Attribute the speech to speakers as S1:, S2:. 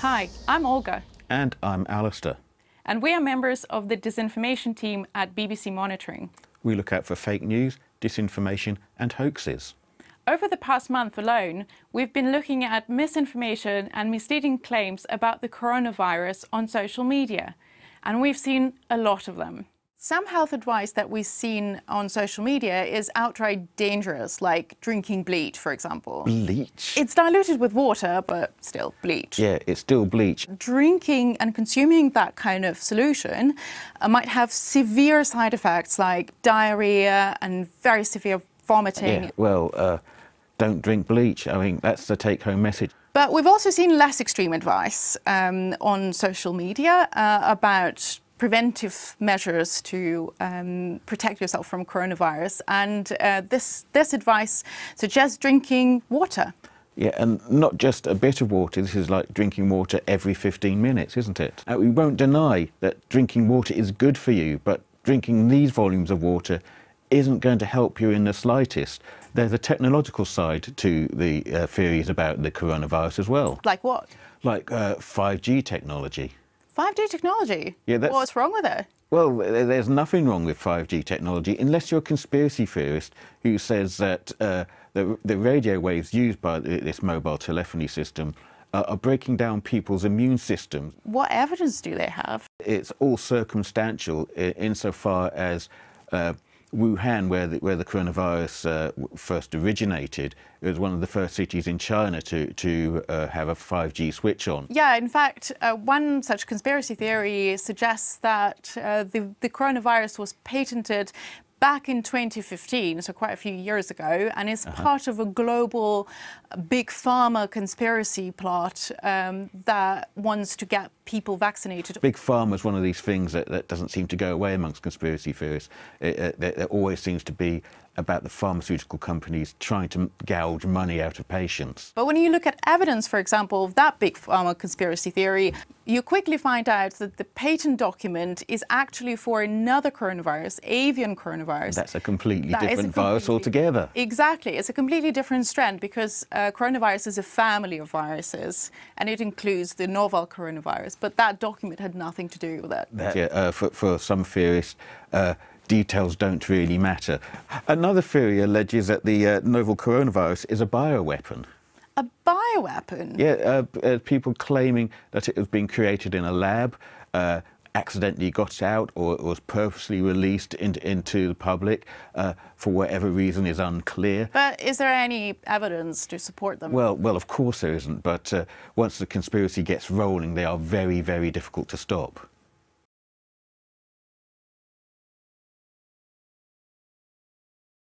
S1: Hi, I'm Olga,
S2: And I'm Alistair.
S1: and we are members of the disinformation team at BBC Monitoring.
S2: We look out for fake news, disinformation, and hoaxes.
S1: Over the past month alone, we've been looking at misinformation and misleading claims about the coronavirus on social media, and we've seen a lot of them. Some health advice that we've seen on social media is outright dangerous, like drinking bleach, for example.
S2: Bleach.
S1: It's diluted with water, but still bleach.
S2: yeah, it's still bleach.
S1: drinking and consuming that kind of solution uh, might have severe side effects like diarrhea and very severe vomiting.
S2: Yeah, well, uh, don't drink bleach. I mean, that's the take home message.
S1: But we've also seen less extreme advice um, on social media uh, about preventive measures to um, protect yourself from coronavirus. And uh, this, this advice suggests drinking water.
S2: Yeah, and not just a bit of water. This is like drinking water every 15 minutes, isn't it? Uh, we won't deny that drinking water is good for you, but drinking these volumes of water isn't going to help you in the slightest. There's a technological side to the uh, theories about the coronavirus as well,
S1: Like what?
S2: like uh, 5G technology.
S1: 5G technology.
S2: Yeah, that's-
S1: What's wrong with it?
S2: Well, there's nothing wrong with 5G technology unless you're a conspiracy theorist who says that uh, the, the radio waves used by this mobile telephony system uh, are breaking down people's immune systems.
S1: What evidence do they have?
S2: It's all circumstantial insofar as uh, Wuhan, where the, where the coronavirus uh, first originated, was one of the first cities in China to, to uh, have a 5G switch on.
S1: Yeah, in fact, uh, one such conspiracy theory suggests that uh, the, the coronavirus was patented back in 2015, so quite a few years ago, and is part of a global uh, big pharma conspiracy plot um, that wants to get people vaccinated.
S2: Big pharma is one of these things that, that doesn't seem to go away amongst conspiracy theorists. It, uh, there, there always seems to be about the pharmaceutical companies trying to gouge money out of patients.
S1: But when you look at evidence, for example, of that big pharma conspiracy theory, you quickly find out that the patent document is actually for another coronavirus, avian coronavirus.
S2: That's a completely
S1: That is a
S2: different virus
S1: completely-
S2: altogether.
S1: Exactly. It's a completely different strand because uh, coronavirus is a family of viruses and it includes the novel coronavirus. But that document had nothing to do with it.
S2: Yeah, uh, for, for some theorists, uh, details don't really matter. Another theory alleges that the uh, novel coronavirus is a bioweapon.
S1: A bioweapon?
S2: Yeah, uh, uh, people claiming that it was being created in a lab, uh, accidentally got out or, was purposely released into, into the public uh, for whatever reason is unclear.
S1: But is there any evidence to support them?
S2: Well, well, of course there isn't, but uh, once the conspiracy gets rolling, they are very, very difficult to stop.